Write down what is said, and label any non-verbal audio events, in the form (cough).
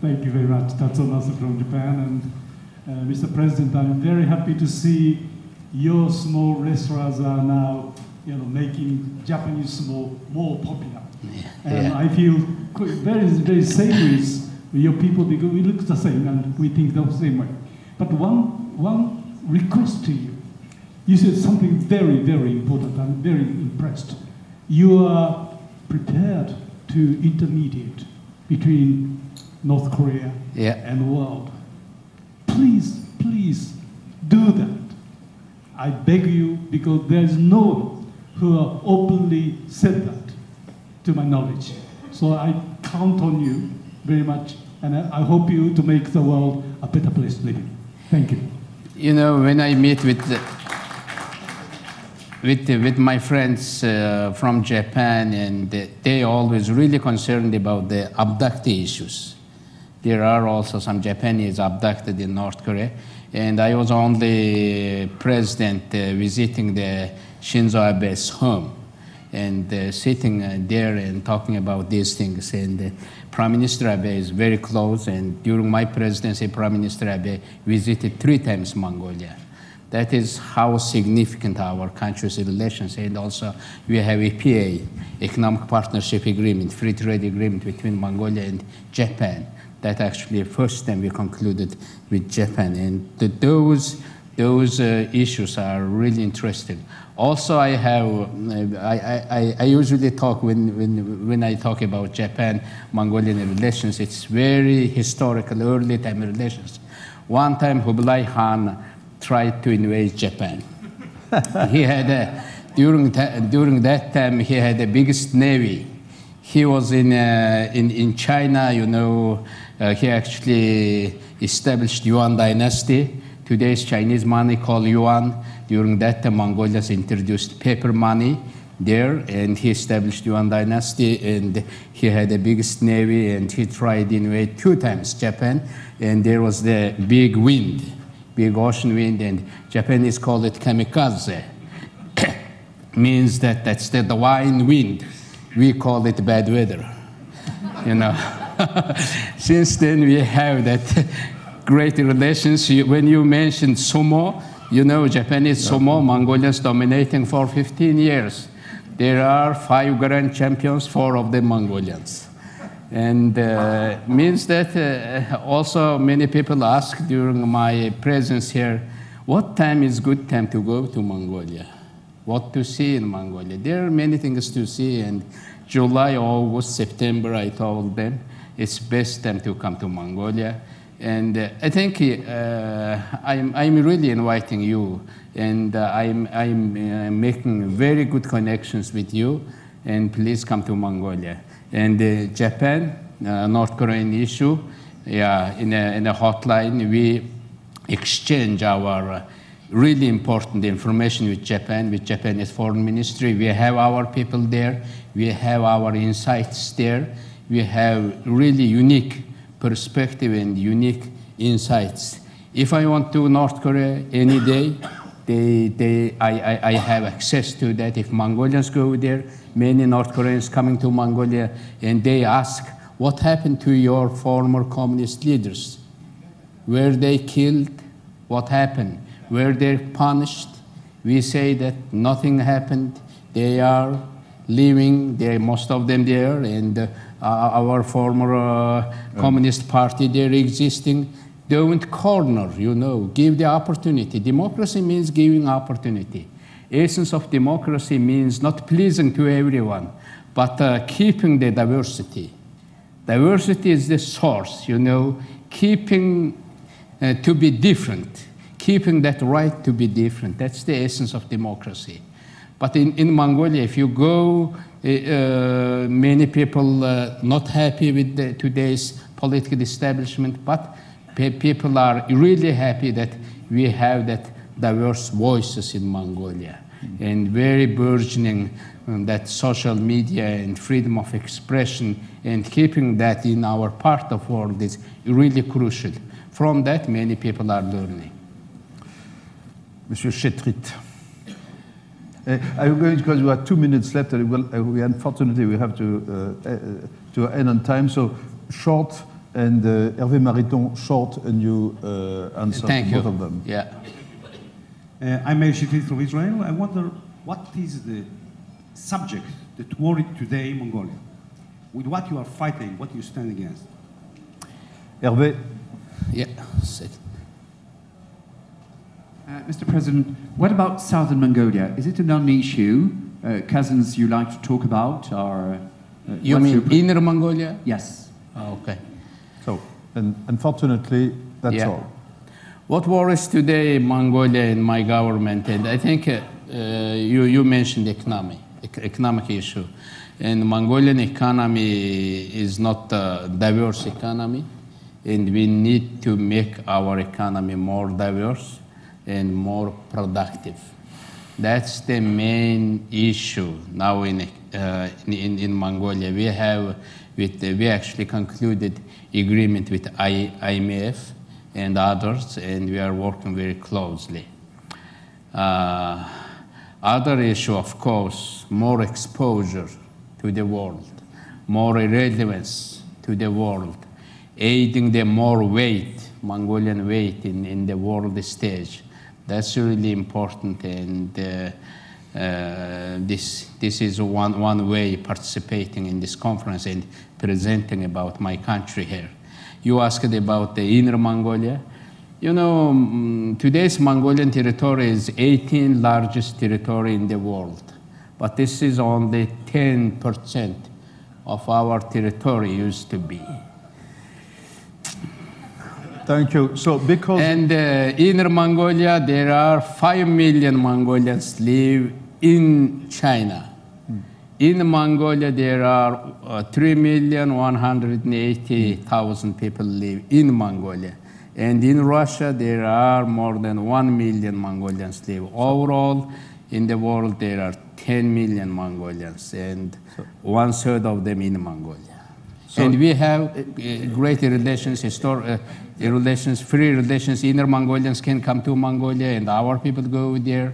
Thank you very much, Tatsunasa from Japan. And uh, Mr. President, I'm very happy to see your small restaurants are now, you know, making Japanese small more popular. Yeah. And Yeah. I feel very, very safe with your people because we look the same and we think the same way. But one, one request to you. You said something very, very important. I'm very impressed. You are prepared to intermediate between North Korea Yeah. and the world. Please, please do that. I beg you because there is no one who have openly said that to my knowledge. So I count on you very much and I, hope you to make the world a better place to live in. Thank you. You know, when I meet with the, with, with my friends uh, from Japan, and they always really concerned about the abductee issues. There are also some Japanese abducted in North Korea, and I was only president uh, visiting the Shinzo Abe's home and uh, sitting uh, there and talking about these things. And uh, Prime Minister Abe is very close, and during my presidency, Prime Minister Abe visited three times Mongolia. That is how significant our country's relations, and also we have EPA, Economic Partnership Agreement, Free Trade Agreement between Mongolia and Japan. That actually first time we concluded with Japan, and th- those those uh, issues are really interesting. Also, I have I, I, I usually talk when, when when I talk about Japan Mongolian relations. It's very historical, early time relations. One time, Kublai Khan tried to invade Japan. (laughs) he had a, during, during that time he had the biggest navy. He was in, uh, in, in China, you know, uh, he actually established Yuan dynasty. Today's Chinese money called yuan. During that time, Mongolians introduced paper money there, and he established Yuan dynasty, and he had the biggest navy, and he tried to invade two times Japan, and there was the big wind, big ocean wind, and Japanese call it kamikaze (coughs) means that that's the divine wind. We call it bad weather. You know. (laughs) Since then, we have that great relations. When you mentioned sumo, you know, Japanese sumo, Mongolians dominating for 15 years. There are five grand champions, four of them Mongolians. And uh, means that uh, also many people ask during my presence here, what time is good time to go to Mongolia? What to see in Mongolia? There are many things to see, and July, August, September, I told them it's best time to come to Mongolia. And uh, I think uh, I'm, I'm really inviting you, and uh, I'm, I'm uh, making very good connections with you, and please come to Mongolia. And uh, Japan, uh, North Korean issue, yeah, in a, in a hotline, we exchange our really important information with Japan, with Japanese foreign ministry. We have our people there. We have our insights there. We have really unique perspective and unique insights. If I want to North Korea any day, they, they, I, I, I have access to that. If Mongolians go there, many North Koreans coming to Mongolia, and they ask, what happened to your former communist leaders? Were they killed? What happened? Were they're punished? We say that nothing happened. They are living, they, most of them there, and uh, our former uh, Communist Party, they're existing. Don't corner, you know, give the opportunity. Democracy means giving opportunity. Essence of democracy means not pleasing to everyone, but uh, keeping the diversity. Diversity is the source, you know, keeping uh, to be different, keeping that right to be different. That's the essence of democracy. But in, in Mongolia, if you go, uh, many people uh, not happy with the, today's political establishment, but pe- people are really happy that we have that diverse voices in Mongolia and very burgeoning um, that social media and freedom of expression and keeping that in our part of world is really crucial. From that, many people are learning. Monsieur Chetrit. Uh, I'm going because we have two minutes left, and we, will, uh, we unfortunately we have to uh, uh, to end on time. So, short And uh, Hervé Mariton, short, and you uh, answer Thank both you. of them. Yeah. Uh, I'm Meir Shitrit from Israel. I wonder what is the subject that worried today Mongolia? With what you are fighting, what you stand against? Hervé, Yeah. Sit. Uh, Mr. President, what about southern Mongolia? Is it a non-issue? Uh, cousins you like to talk about are. Uh, You mean your- inner Mongolia? Yes. Oh, okay. so, and unfortunately, that's Yeah. all. What worries today Mongolia and my government, and I think uh, uh, you, you mentioned economy, economic issue. And Mongolian economy is not a diverse economy, and we need to make our economy more diverse and more productive. That's the main issue now in, uh, in, in, Mongolia. We have, with, we actually concluded agreement with I, IMF and others, and we are working very closely. Uh, other issue, of course, more exposure to the world, more relevance to the world, aiding the more weight, Mongolian weight in, in the world stage. That's really important, and uh, uh, this, this is one, one way participating in this conference and presenting about my country here. You asked about the inner Mongolia. You know, mm, today's Mongolian territory is 18 largest territory in the world, but this is only 10% of our territory used to be. Thank you. So, because And uh, Inner Mongolia, there are 5 million Mongolians live in China. In Mongolia, there are uh, 3,180,000 people live in Mongolia. And in Russia, there are more than 1 million Mongolians live. Overall, in the world, there are 10 million Mongolians, and one third of them in Mongolia. And we have uh, great relations, histor- uh, relations, free relations. Inner Mongolians can come to Mongolia, and our people go there.